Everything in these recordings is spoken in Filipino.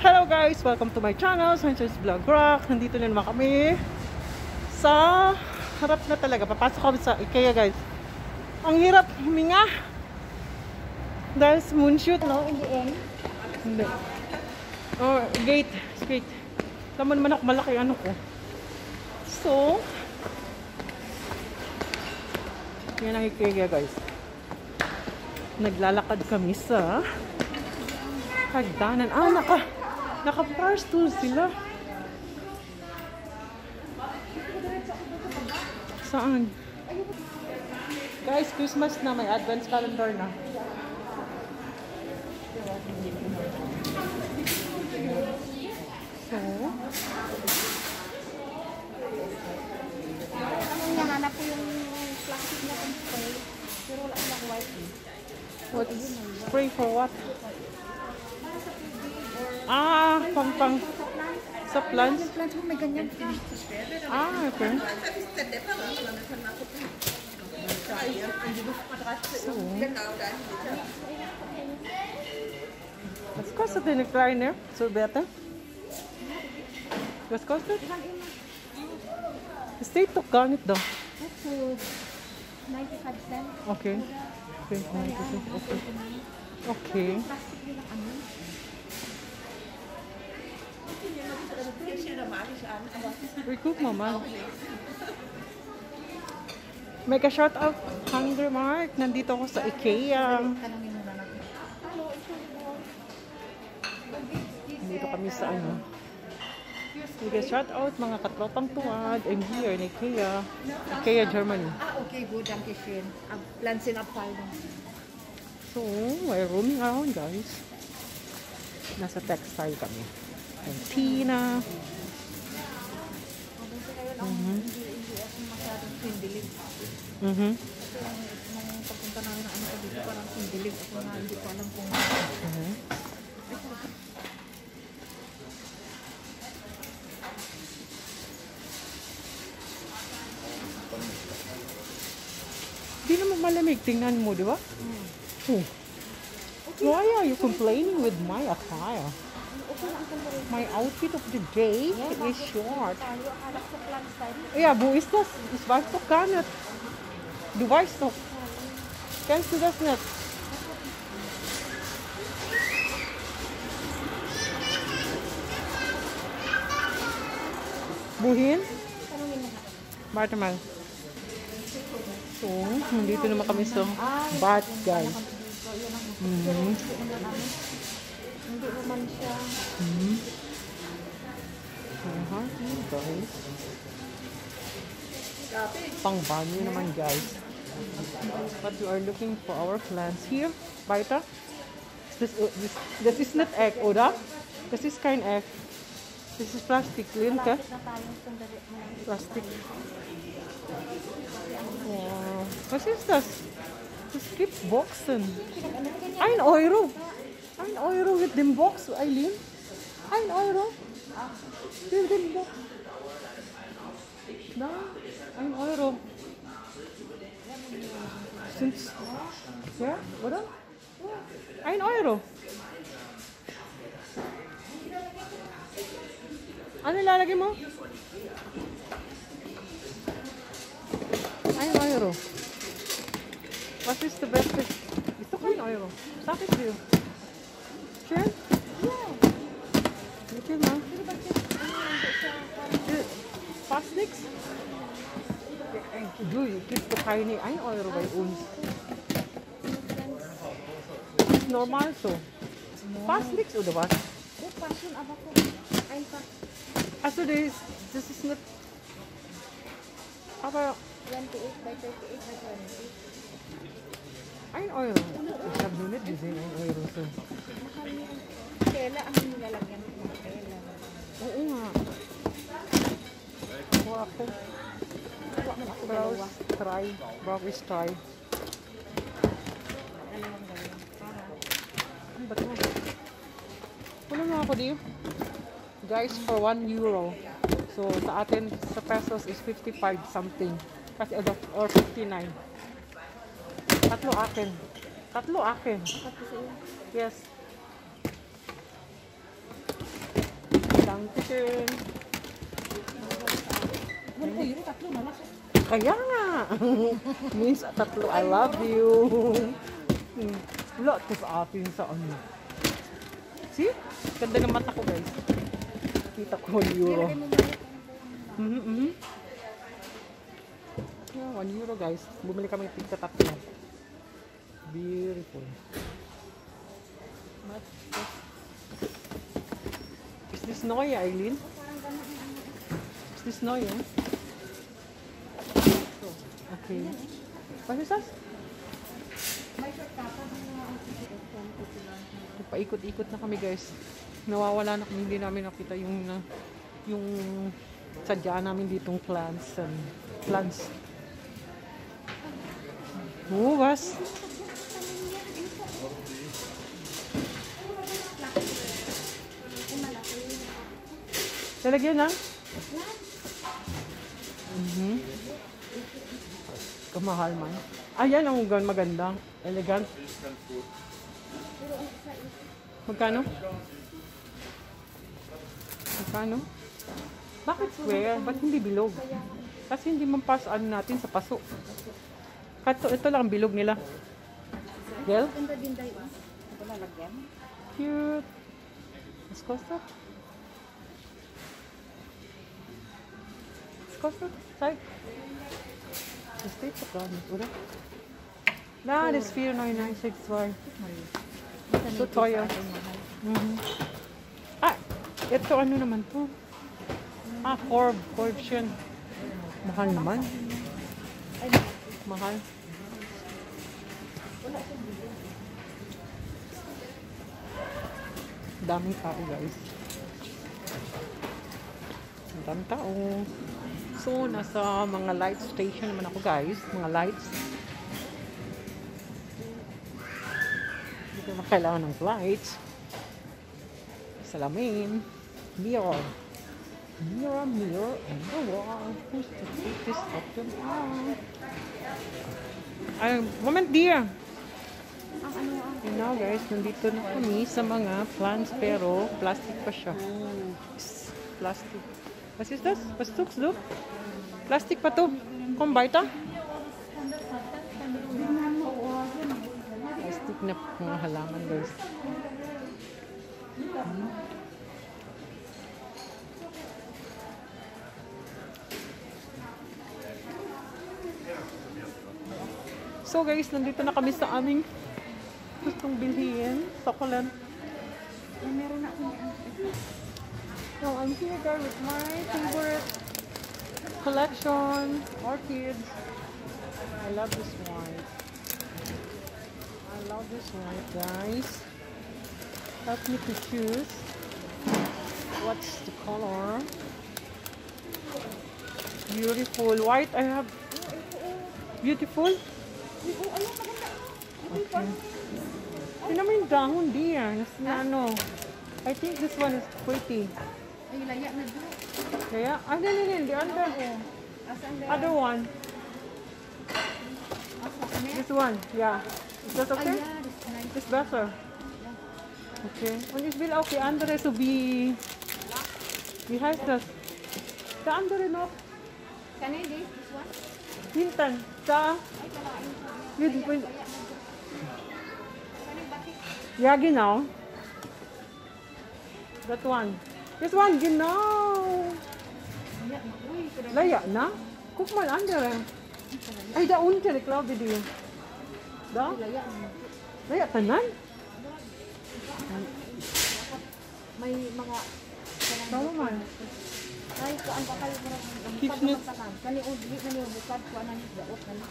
Hello guys! Welcome to my channel, Sanchez Vlog Rock. Nandito na naman kami sa harap na talaga. Papasok kami sa IKEA guys. Ang hirap huminga. Dahil sa moonshoot. No, in the end. Hindi. Oh, gate. Straight. Tama naman ako malaki ano ko. So, yan ang IKEA guys. Naglalakad kami sa hagdanan. Ah, naka, naka bar stool sila. Saan? Guys, Christmas na. May advent calendar na. So, Ang nahanap ko yung plastic na pang spray. Pero wala white what? Spray for what? Ah, pang pang sa plants. Yung plants mo may ganyan. Ah, okay. So, was kostet eine kleine Sorbette? Was kostet? Es steht doch gar nicht da. Ito, 95 cents. Okay. Okay, okay. Okay. Plastic din ang ano. Uy, guck mal, Mann. Mega shout out, Hungry Mark. Nandito ako sa IKEA. Mo. Nandito kami sa ano. Mega shout out mga katropang tuwad. I'm here in IKEA. IKEA, Germany. Ah, okay, good. Danke schön. Ab Pflanzen Abteilung. So, we're roaming around guys. Nasa textile kami. Yung Tina. Kayo lang. Hindi. Kasi nung, pagpunta namin ano ko dito, parang sindilig. Ako na hindi ko alam kung. Di naman malamig. Tingnan mo, di ba? Oh. Why are you complaining with my attire? My outfit of the day is short. tayo. Ja, wo ist das? Ich weiß doch gar nicht. Du weißt doch. Kennst du das nicht? Wohin? Warte mal. So, nandito naman kami sa bat, guys. Ang Mhm. Hindi naman siya. Mhm. Aha, guys. Pang banyo naman, guys. But we are looking for our plants here. Weiter. Das, das, das ist nicht egg, oder? Das ist kein egg. Na tayong sandali mo lang. Plastik. Wow. Was ist das? Es gibt Boxen. Ein Euro. Ein Euro mit dem Box, Eileen. Ein Euro. Mit dem Box. Na, ein Euro. Sind's, ja, oder? Ein Euro. Ano ilalagay mo? Ein Euro. Was ist der beste? Ist doch ein Euro. Sag ich dir. Schön? Ja. Bitte mal. Äh, Fast nichts? Du, gibt doch keine 1 Euro bei uns. Normal so. Fast nichts oder was? Oh, passion, aber ko. Einfach Also das, ist- das ist nicht... Aber 28 by 38 by 20. 1 Euro. Ich habe nur nicht gesehen 1 Euro so. Tela ang nilalagyan ko. Tela. Oo nga. Ako. Ako. Browse, try. Browse, try. Dalawang gawin. Ano ba ito? Puno na ako di. Guys, for 1 euro. So, sa atin, sa pesos is 55 something. Kasi, or 59. Tatlo akin. Tatlo akin. Yes. ng chicken. Wala ko yun, tatlo lang. Kaya nga. Means tatlo, I love you. Hmm. Wala to sa atin sa ano. See? Ganda ng mata ko guys. Kita ko 1 euro. Mhm, mhm. Yeah, 1 euro guys. Bumili kami ng pizza tatlo. Beautiful. What? Is this Noya, Eileen? Is this Noya? Okay. What is that? Paikot-ikot na kami guys. Nawawala na kami, hindi namin nakita yung na yung sadya namin ditong plants and plants. Oh, was? Lalagyan lang? Mhm. Kamahal man. Ayan ang gan maganda. Elegant. Magkano? Magkano? Bakit square? Ba't hindi bilog? Kasi hindi man pas ano natin sa paso. Kato, ito lang ang bilog nila. Lalagyan. Cute. Mas costa? Costa? Zeig. Das steht doch gar nicht, oder? Na, das ist 49962. So teuer. Mhm. Ah, ito ano naman to? Ah, Corb. Corb siya. Mahal naman. Mahal. Daming tao guys. Ang daming tao. So, nasa mga light station naman ako guys. Mga lights. Hindi ko na kailangan ng lights. Salamin. Mirror. Mirror, mirror on the wall. Who's the cutest of them all? Ay, moment dear. You know guys, nandito na kami sa mga plants pero plastic pa siya. Plastic. Was ist das? Was tust du? Plastic pa to. Kung baita? Plastic na halaman guys. Hmm. So guys, nandito na kami sa aming gustong bilhin. Succulent. Meron na akong So I'm here guys with my favorite collection, orchids. I love this white. I love this white guys. Help me to choose what's the color. Beautiful white. I have beautiful. Okay. Tingnan mo yung dahon diyan. Na ano. I think this one is pretty. Ay, laya na doon. Kaya, ah, no, no, no, the under. Other one. This one, yeah. Is that Ay, okay? It's better. Okay. Und ich will auch die andere so wie, wie heißt das? Der andere noch, this, this one? hinten, da. Ja, genau. That one. This one, genau. Laya na. Na? Guck mal andere. Ay, da unten, ich glaube die. Da? laya na. Laya tanan? May mga Tama man. na niyo bukad kuan na niyo daot kani.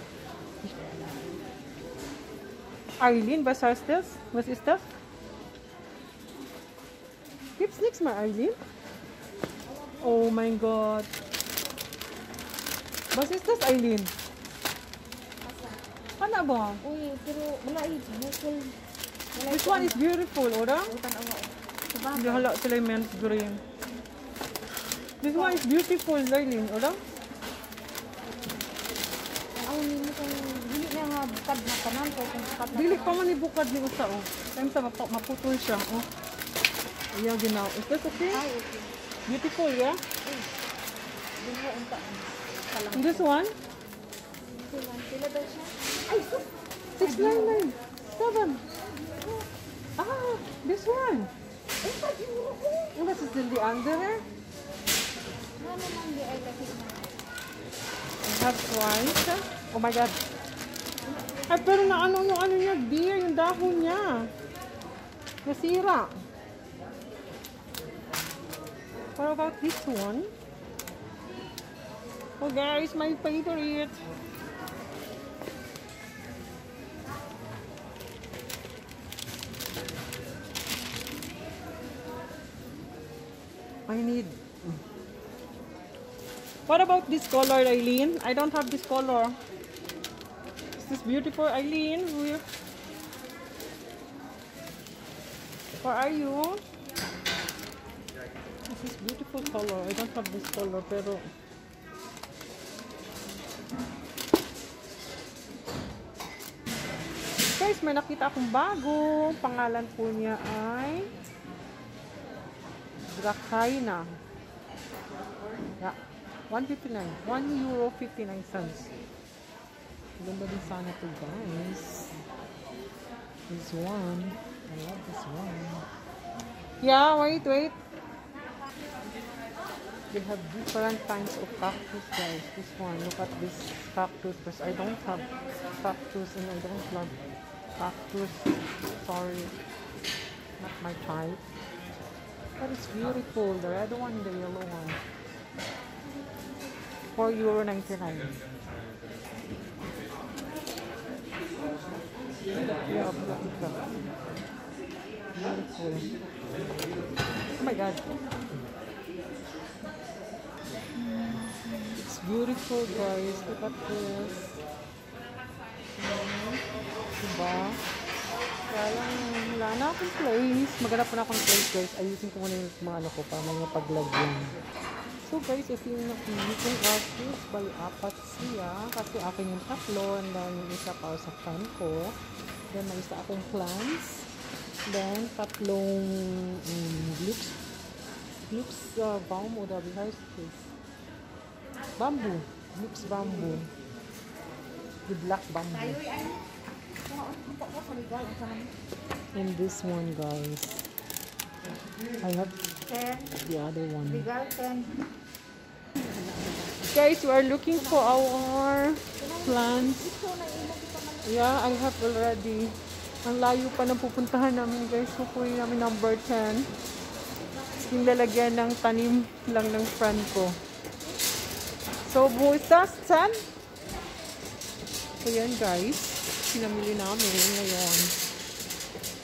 Eileen, was heißt das? Was ist das? Nichts mehr, Eileen? Oh mein Gott. Was ist das, Eileen? Ano ba? Uy, pero wala eh. Wala This one is beautiful. Diba? Hindi hala sila yung mint green. This one is beautiful, Eileen, oder? Ang nimo kung dili na nga bukad na tanan ko. Dili pa man ibukad ni usa, oh. Kaya sa maputol siya, oh. Iya, genau. Is this okay? Ay, okay. Beautiful, yeah? Kalang. And this one? Ay, sus! 699. 7. Ah, this one. Ay, pag-euro ko! Oh, this is the under eh. Ano naman di ay kasi na. I have twice. Oh my God. Ay, pero na ano yung ano niya, dear, yung dahon niya. Nasira. What about this one? Oh guys, my favorite. I need what about this color, Eileen? I don't have this color. Is this beautiful, Eileen? Where, where are you? This is beautiful color. I don't have this color, pero Guys, may nakita akong bago. Pangalan po niya ay Dracaina. Yeah. 159. 1 euro 59 cents. Ganda din sana to guys. This one. I love this one. Yeah, wait, wait. They have different kinds of cactus guys. This one, look at this cactus because I don't have cactus and I don't love cactus. Sorry. Not my type. But it's beautiful. The red one, the yellow one. 4 euro 99. Yeah, Beautiful. Oh my god. It's beautiful guys. Look at this. Mm, Diba? Kaya lang, wala na akong place. Maghanap na akong place guys. Ayusin ko muna yung mga ano ko para mga paglagyan. So guys, ito yung napili kong outfits. Bali, apat siya. Kasi akin yung tatlo. And then yung isa para sa fan ko. Then may isa akong plants. Then tatlong um, loops. Loops uh, balm or the behind this. Bamboo. Loops bamboo. The black bamboo. And this one guys. I have 10. the other one. Legal 10. Guys, we are looking for our plants. Yeah, I have already. Ang layo pa ng pupuntahan namin guys. Kukunin namin number 10. Tapos lalagyan ng tanim lang ng friend ko. So, das 10. So, yan guys. Pinamili namin ngayon.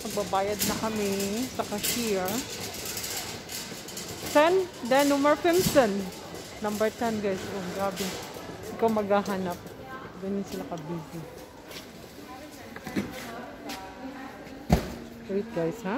Magbabayad na kami sa cashier. 10. Then, number 15. Number 10 guys. Oh, grabe. Ikaw maghahanap. Ganyan sila ka-busy. Wait guys, ha?